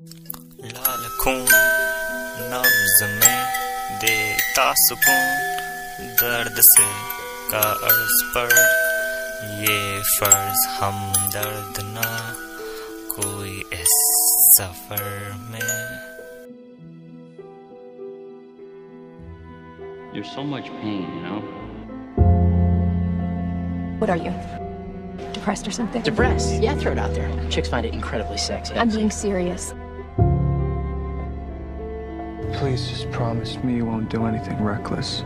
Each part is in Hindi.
लाल खून नब्ज में देता सुकून दर्द से का अर्ज पर ये फर्ज हम दर्द ना कोई इस सफर में There's so much pain, you know? What are you? Depressed or something? Depressed? Yeah, throw it out there. Chicks find it incredibly sexy. I'm being serious. Please just promise me you won't do anything reckless.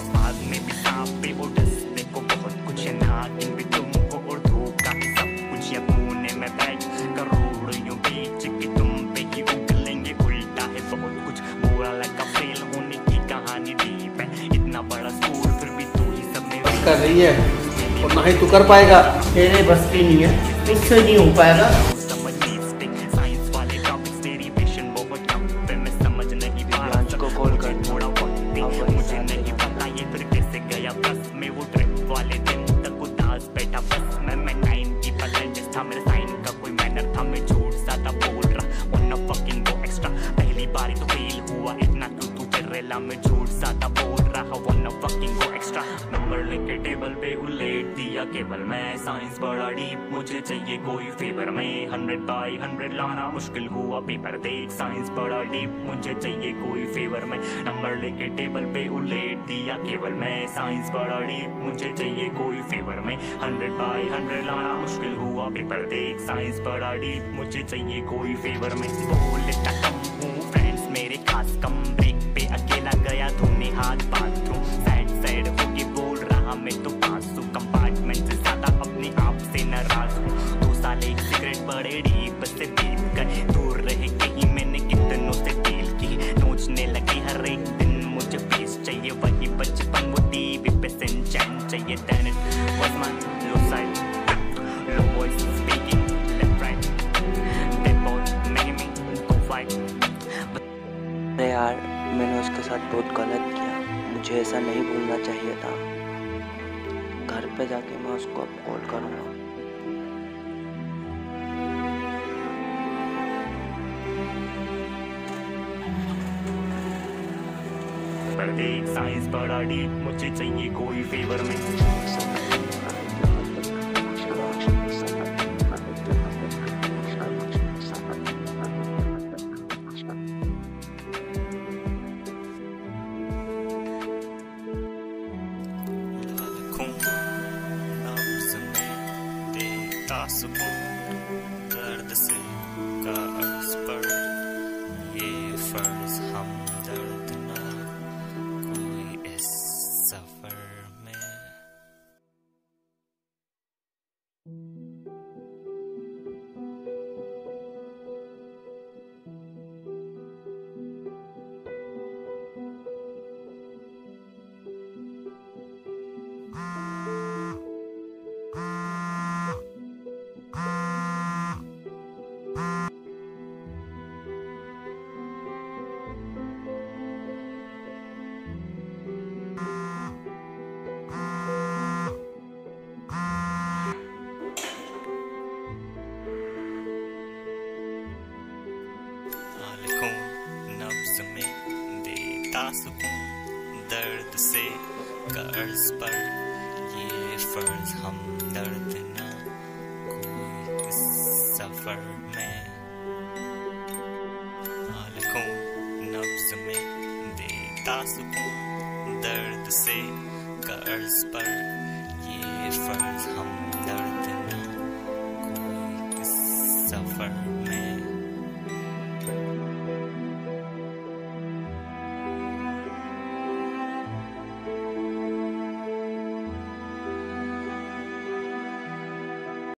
बाद में भी सांप पे वो डसने को बहुत कुछ है नागिन भी तुमको और धोखा भी सब कुछ में बैठ करोड़ यूँ बीच कि तुम पे ही उगलेंगे। उल्टा है बहुत कुछ। बुरा लगा फेल होने की कहानी डीप है इतना बड़ा स्कूल फिर भी तू ही सब में कर रही है। और ना ही तू कर पाएगा। तेरे बस की नहीं है। तुझसे नहीं हो पाएगा। को कॉल कर थोड़ा मुझे नहीं पता ये फिर कैसे गया बस टेबल पे उलेट दिया, केवल मैं साइंस बड़ा डीप मुझे चाहिए कोई फेवर में हंड्रेड बाई हंड्रेड लाना मुश्किल हुआ पेपर देख साइंस बड़ा डीप मुझे चाहिए कोई फेवर में नंबर लेके टेबल पे उलेट दिया, केवल मैं साइंस बड़ा डीप मुझे चाहिए कोई फेवर में हंड्रेड बाई हंड्रेड लाना मुश्किल हुआ पेपर देख साइंस बड़ा डीप मुझे चाहिए कोई फेवर में बोलता कम हूँ फ्रेंड्स मेरे खास कम ब्रेक पे अकेला गया धोने हाथ बाथरूम मैंने उसके साथ बहुत गलत किया। मुझे ऐसा नहीं भूलना चाहिए था। घर पे जाके मैं उसको अब कॉल करूँगा। साइंस बड़ा डीप मुझे चाहिए कोई फेवर में। देता दर्द से कर्ज पर ये फ़र्ज़ हम दर्द ना कोई इस सफ़र में। खून नब्ज में देता सुकून, दर्द से कर्ज पर ये फ़र्ज़ हम दर्द ना कोई इस सफ़र में